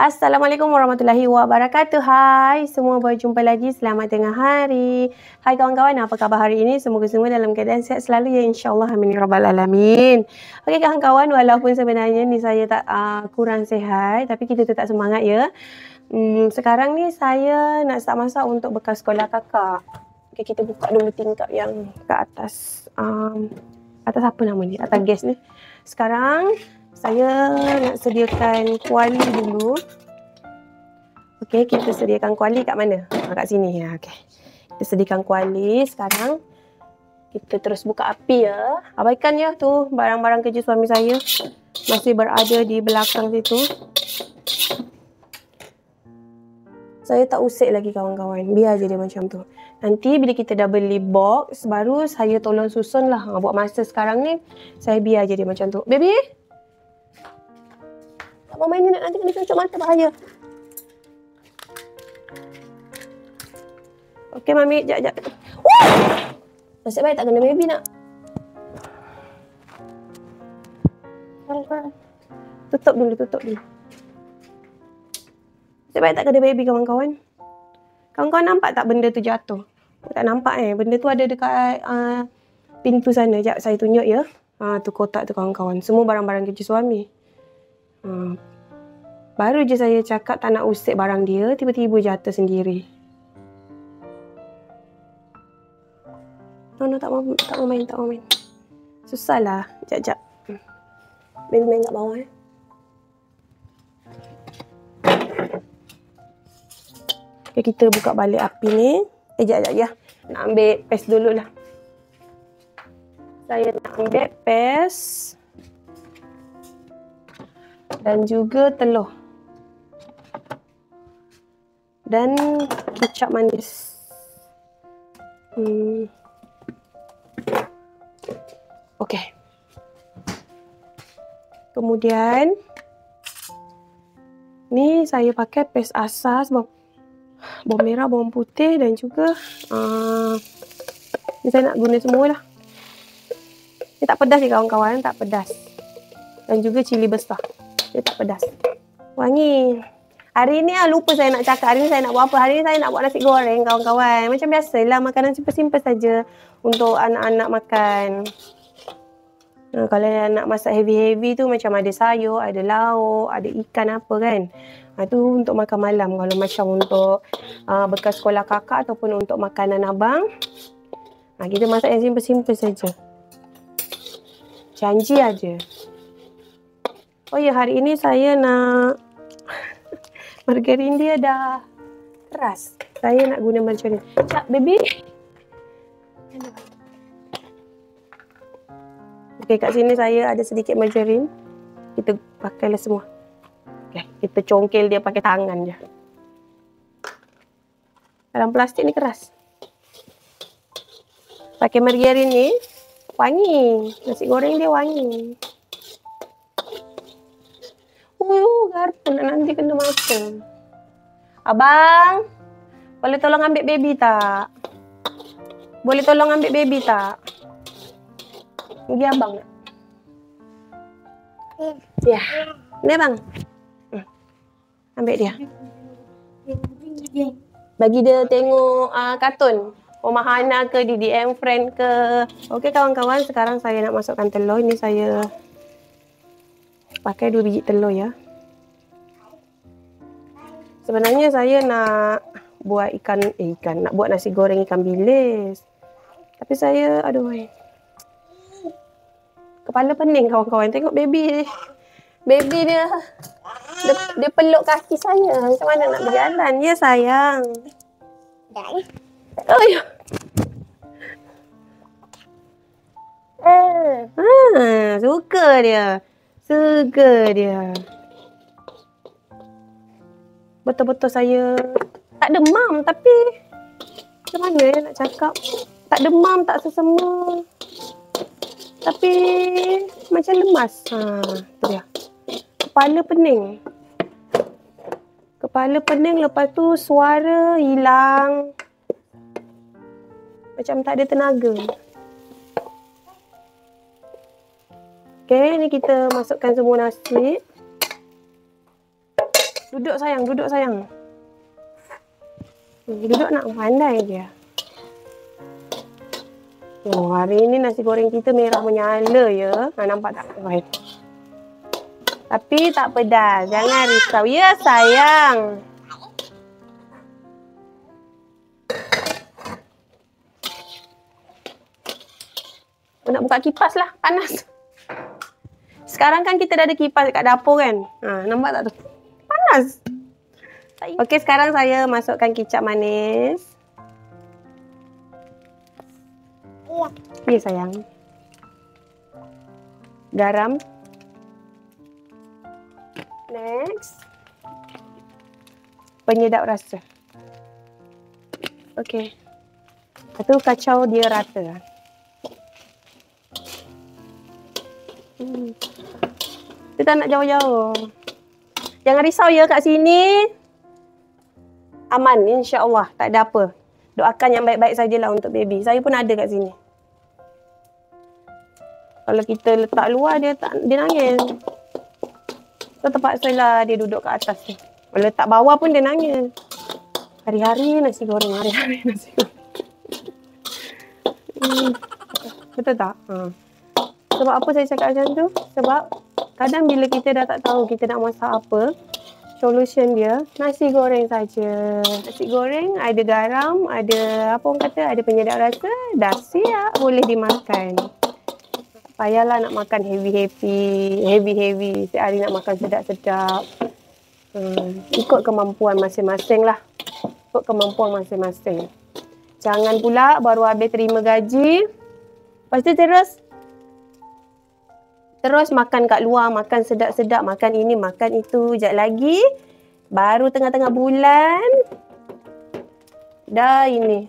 Assalamualaikum warahmatullahi wabarakatuh. Hai, semua berjumpa lagi. Selamat tengah hari. Hai kawan-kawan, apa khabar hari ini? Semoga semua dalam keadaan sihat selalu ya insya-Allah. Amin ya rabbal alamin. Okey kawan-kawan, walaupun sebenarnya ni saya tak uh, kurang sihat, tapi kita tetap semangat ya. Hmm, sekarang ni saya nak start masak untuk bekas sekolah kakak. Okey, kita buka dulu tingkap yang ke atas. Um, atas apa nama ni? Atas gas ni. Sekarang saya nak sediakan kuali dulu. Okey, kita sediakan kuali kat mana? Ha, kat sini. Ya, okey. Kita sediakan kuali sekarang. Kita terus buka api ya. Abaikan ya tu barang-barang kerja suami saya. Masih berada di belakang situ. Saya tak usik lagi kawan-kawan. Biar je dia macam tu. Nanti bila kita dah beli box, baru saya tolong susun lah. Ha, buat masa sekarang ni, saya biar je dia macam tu. Baby? Mau main ni nanti kena cucuk mata bahaya. Okey mami, jap. Wah! Nasib baik tak kena baby nak. Tutup dulu, tutup dulu. Nasib baik tak kena baby kawan-kawan. Kawan-kawan nampak tak benda tu jatuh? Tak nampak eh. Benda tu ada dekat uh, pintu sana. Sekejap saya tunjuk ya. Ha, tu kotak tu kawan-kawan. Semua barang-barang kerja suami. Hmm. Baru je saya cakap tak nak usik barang dia, tiba-tiba jatuh sendiri. No, no, tak mau, tak mau main, tak mau main. Susahlah. Jap, jap. Main, main kat bawah eh. Okay, kita buka balik api ni. Eh, jap, jap, ya. Nak ambil pes dulu lah. Saya nak ambil pes dan juga telur dan kicap manis. Hmm. Okey. Kemudian ni saya pakai pes asas bawang, bawang merah, bawang putih dan juga uh, ni saya nak guna semua lah. Ni tak pedas ni kawan-kawan, tak pedas. Dan juga cili besar. Dia tak pedas. Wangi. Hari ni ah lupa saya nak cakap. Hari ni saya nak buat apa? Hari ni saya nak buat nasi goreng kawan-kawan. Macam biasalah makanan simple-simple saja untuk anak-anak makan. Nah, kalau nak masak heavy-heavy tu macam ada sayur, ada lauk, ada ikan apa kan. Ha, tu untuk makan malam. Kalau macam untuk uh, bekas sekolah kakak ataupun untuk makanan abang. Ha, kita masak yang simple-simple saja. Janji aja. Oh ya, hari ini saya nak margarin dia dah keras. Saya nak guna margarin. Cak, baby. Okey, kat sini saya ada sedikit margarin. Kita pakailah semua. Okey, kita congkel dia pakai tangan je. Dalam plastik ni keras. Pakai margarin ni wangi. Nasi goreng dia wangi. Garpu nak nanti kena makan. Abang, boleh tolong ambil baby tak? Boleh tolong ambil baby tak? Pergi abang tak? Ya. Ni bang. Hmm. Ambil dia. Bagi dia tengok uh, kartun. Oma Hana ke DDM friend ke. Okey kawan-kawan, sekarang saya nak masukkan telur. Ini saya pakai dua biji telur ya. Sebenarnya saya nak buat ikan eh ikan nak buat nasi goreng ikan bilis. Tapi saya aduh ay. Kepala pening kawan-kawan tengok baby. Baby dia dia, dia peluk kaki saya. Macam mana nak berjalan? Ya sayang. Oh ya. Eh, ha, suka dia. Suka dia. Betul-betul saya tak demam tapi macam mana ya nak cakap? Tak demam, tak sesama. Tapi macam lemas. Ha, tu dia. Kepala pening. Kepala pening lepas tu suara hilang. Macam tak ada tenaga. Okay, ni kita masukkan semua nasi. Duduk sayang, duduk sayang. Duduk nak pandai dia. Oh, hari ni nasi goreng kita merah menyala ya. Ha, nampak tak? Baik. Tapi tak pedas. Jangan risau. Ya, sayang. Nak buka kipas lah. Panas. Sekarang kan kita dah ada kipas dekat dapur kan. Ha, nampak tak tu? Panas. Okey, sekarang saya masukkan kicap manis. Ya sayang. Garam. Next. Penyedap rasa. Okey. Lepas kacau dia rata. Hmm. Kita nak jauh-jauh. Jangan risau ya kat sini. Aman insya-Allah, tak ada apa. Doakan yang baik-baik sajalah untuk baby. Saya pun ada kat sini. Kalau kita letak luar dia tak dia nangis. So terpaksa lah dia duduk kat atas ni. Kalau letak bawah pun dia nangis. Hari-hari nasi goreng, hari-hari nasi goreng. Hmm. Betul tak? Ha. Sebab apa saya cakap macam tu? Sebab kadang bila kita dah tak tahu kita nak masak apa, solution dia nasi goreng saja. Nasi goreng ada garam, ada apa orang kata, ada penyedap rasa, dah siap boleh dimakan payahlah nak makan heavy-heavy, heavy-heavy. Setiap hari nak makan sedap-sedap. Hmm, ikut kemampuan masing-masing lah. Ikut kemampuan masing-masing. Jangan pula baru habis terima gaji. Lepas tu terus terus makan kat luar, makan sedap-sedap, makan ini, makan itu. Sekejap lagi, baru tengah-tengah bulan, dah ini.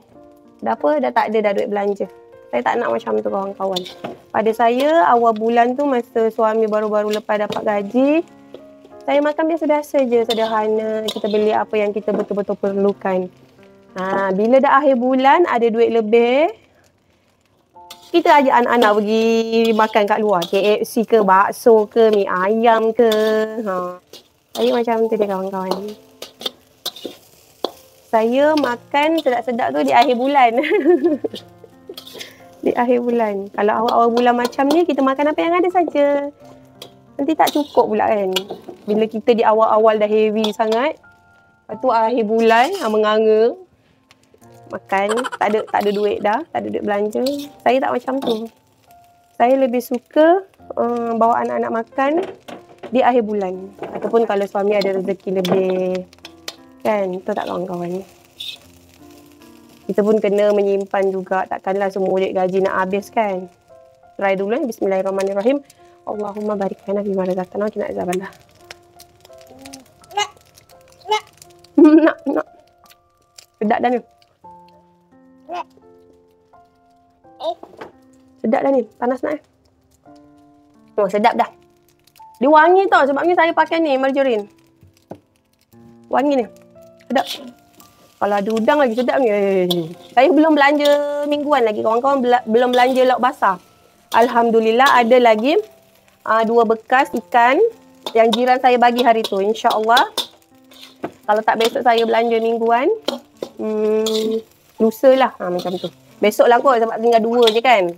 Dah apa? Dah tak ada dah duit belanja. Saya tak nak macam tu kawan-kawan. Pada saya, awal bulan tu masa suami baru-baru lepas dapat gaji, saya makan biasa-biasa je, sederhana. Kita beli apa yang kita betul-betul perlukan. Ha, bila dah akhir bulan, ada duit lebih, kita ajak anak-anak pergi makan kat luar. KFC ke, bakso ke, mi ayam ke. Ha. Saya macam tu dia kawan-kawan. Saya makan sedap-sedap tu di akhir bulan. di akhir bulan. Kalau awal-awal bulan macam ni, kita makan apa yang ada saja. Nanti tak cukup pula kan. Bila kita di awal-awal dah heavy sangat, lepas tu akhir bulan, ah, menganga, makan, tak ada tak ada duit dah, tak ada duit belanja. Saya tak macam tu. Saya lebih suka uh, bawa anak-anak makan di akhir bulan. Ataupun kalau suami ada rezeki lebih. Kan, tu tak kawan-kawan kita pun kena menyimpan juga. Takkanlah semua duit gaji nak habis kan. Try dulu eh. Bismillahirrahmanirrahim. Allahumma barik lana bima razaqtana wa qina azabannar. nak, nak. Sedap dah ni. Sedap dah ni. Panas nak eh. Oh, sedap dah. Dia wangi tau sebabnya saya pakai ni margarine. Wangi ni. Sedap. Kalau ada udang lagi sedap ni. Saya belum belanja mingguan lagi. Kawan-kawan bela- belum belanja lauk basah. Alhamdulillah ada lagi uh, dua bekas ikan yang jiran saya bagi hari tu. InsyaAllah. Kalau tak besok saya belanja mingguan. Hmm, lusa lah ha, macam tu. Besok lah kot sebab tinggal dua je kan.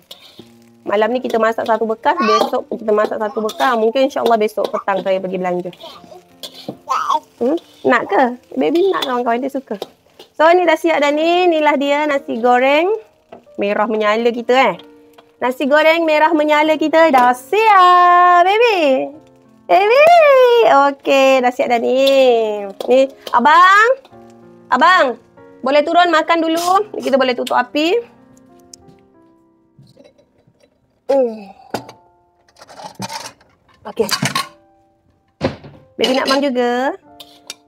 Malam ni kita masak satu bekas. Besok kita masak satu bekas. Mungkin insyaAllah besok petang saya pergi belanja. Hmm? Nak ke? Baby nak kawan-kawan dia suka. So ni dah siap dah ni. Inilah dia nasi goreng merah menyala kita eh. Nasi goreng merah menyala kita dah siap, baby. Baby. Okey, dah siap dah ni. Ni, abang. Abang, boleh turun makan dulu. Kita boleh tutup api. Hmm. Okey. Baby nak bang juga.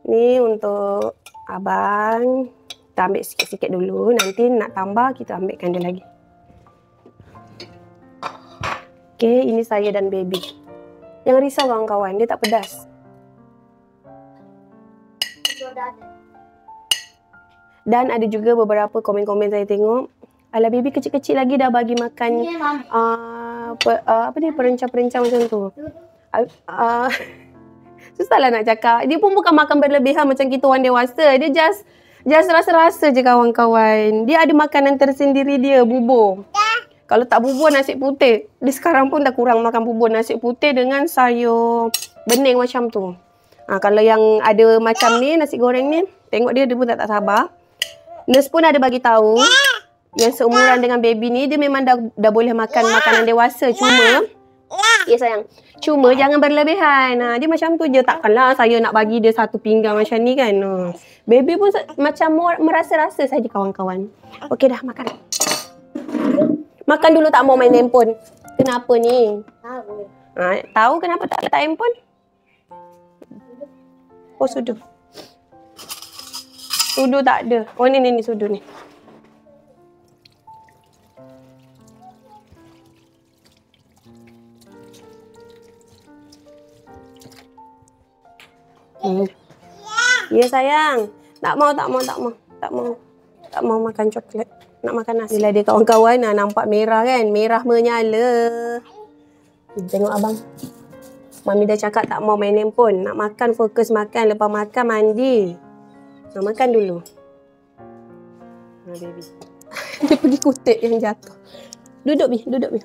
Ni untuk abang. Kita ambil sikit-sikit dulu. Nanti nak tambah kita ambilkan dia lagi. Okay, ini saya dan baby. Jangan risau kawan-kawan dia tak pedas. Dan ada juga beberapa komen-komen saya tengok. Alah baby kecil-kecil lagi dah bagi makan uh, apa, uh, apa ni perencah-perencah macam tu. Uh, Susahlah nak cakap. Dia pun bukan makan berlebihan macam kita orang dewasa. Dia just just rasa-rasa je kawan-kawan. Dia ada makanan tersendiri dia, bubur. Kalau tak bubur nasi putih. Dia sekarang pun dah kurang makan bubur nasi putih dengan sayur bening macam tu. Ha, kalau yang ada macam ni, nasi goreng ni, tengok dia, dia pun tak, tak sabar. Nurse pun ada bagi tahu yang seumuran dengan baby ni, dia memang dah, dah boleh makan makanan dewasa. Cuma, Ya sayang. Cuma jangan berlebihan. Ha, dia macam tu je. Takkanlah saya nak bagi dia satu pinggang macam ni kan. Ha. Baby pun macam merasa-rasa saja kawan-kawan. Okey dah makan. Makan dulu tak mau main handphone. Kenapa ni? Ha, tahu kenapa tak letak handphone? Oh sudu. Sudu tak ada. Oh ni ni ni sudu ni. Hmm. Ya sayang. Tak mau, tak mau, tak mau. Tak mau. Tak mau makan coklat. Nak makan nasi. Bila dia kawan-kawan nah, nampak merah kan. Merah menyala. Tengok abang. Mami dah cakap tak mau main handphone. Nak makan, fokus makan. Lepas makan, mandi. Nak makan dulu. Nah, baby. dia pergi kutip yang jatuh. Duduk, Bi. Duduk, Bi.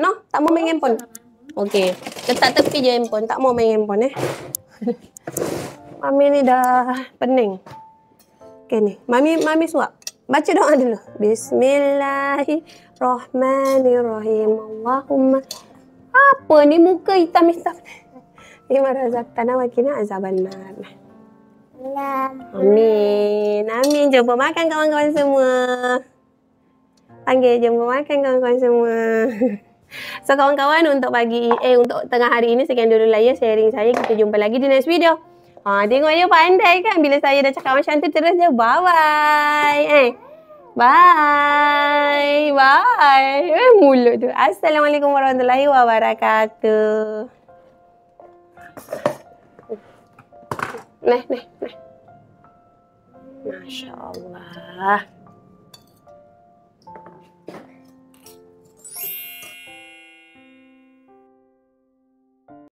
No, tak mau main handphone. Okey. Letak tepi je handphone. Tak mau main handphone eh. Mami ni dah pening. Okey ni. Mami mami suap. Baca doa dulu. Bismillahirrahmanirrahim. Allahumma. Apa ni muka hitam-hitam? Lima razak tanah wakina azaban nar. Amin. Amin. Jumpa makan kawan-kawan semua. Panggil jumpa makan kawan-kawan semua. So kawan-kawan untuk pagi eh untuk tengah hari ini sekian dulu lah ya sharing saya. Kita jumpa lagi di next video. Ha tengok dia pandai kan bila saya dah cakap macam tu terus dia bye bye. Eh. Bye. Bye. Eh mulut tu. Assalamualaikum warahmatullahi wabarakatuh. Nah, nah, nah. Masya Allah.